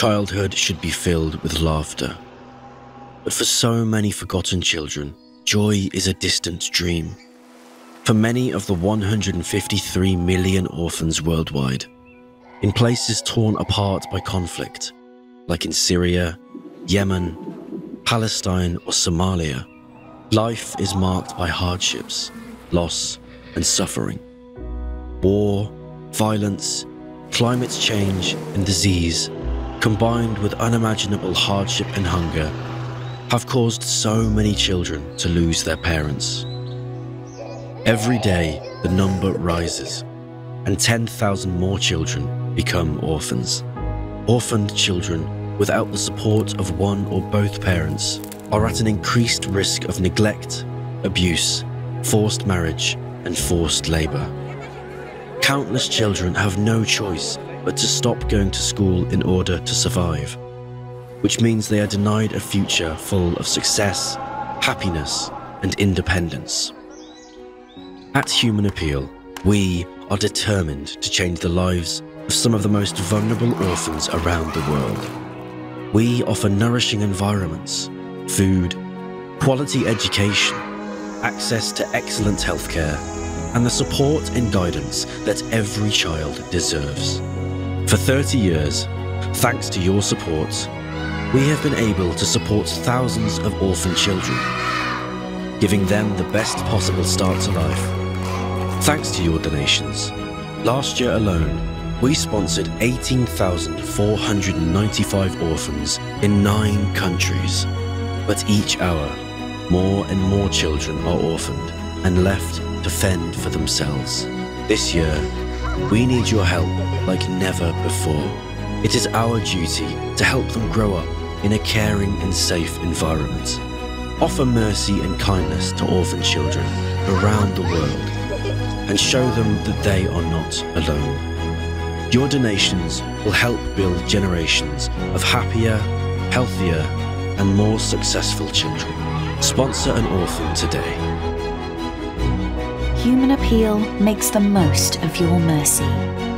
Childhood should be filled with laughter. But for so many forgotten children, joy is a distant dream. For many of the 153 million orphans worldwide, in places torn apart by conflict, like in Syria, Yemen, Palestine, or Somalia, life is marked by hardships, loss, and suffering. War, violence, climate change, and disease, combined with unimaginable hardship and hunger, have caused so many children to lose their parents. Every day, the number rises, and 10,000 more children become orphans. Orphaned children without the support of one or both parents are at an increased risk of neglect, abuse, forced marriage, and forced labour. Countless children have no choice but to stop going to school in order to survive, which means they are denied a future full of success, happiness, and independence. At Human Appeal, we are determined to change the lives of some of the most vulnerable orphans around the world. We offer nourishing environments, food, quality education, access to excellent healthcare, and the support and guidance that every child deserves. For 30 years, thanks to your support, we have been able to support thousands of orphan children, giving them the best possible start to life. Thanks to your donations, last year alone, we sponsored 18,495 orphans in nine countries. But each hour, more and more children are orphaned and left to fend for themselves. This year, we need your help like never before. It is our duty to help them grow up in a caring and safe environment. Offer mercy and kindness to orphan children around the world and show them that they are not alone. Your donations will help build generations of happier, healthier, and more successful children. Sponsor an orphan today. Human Appeal makes the most of your mercy.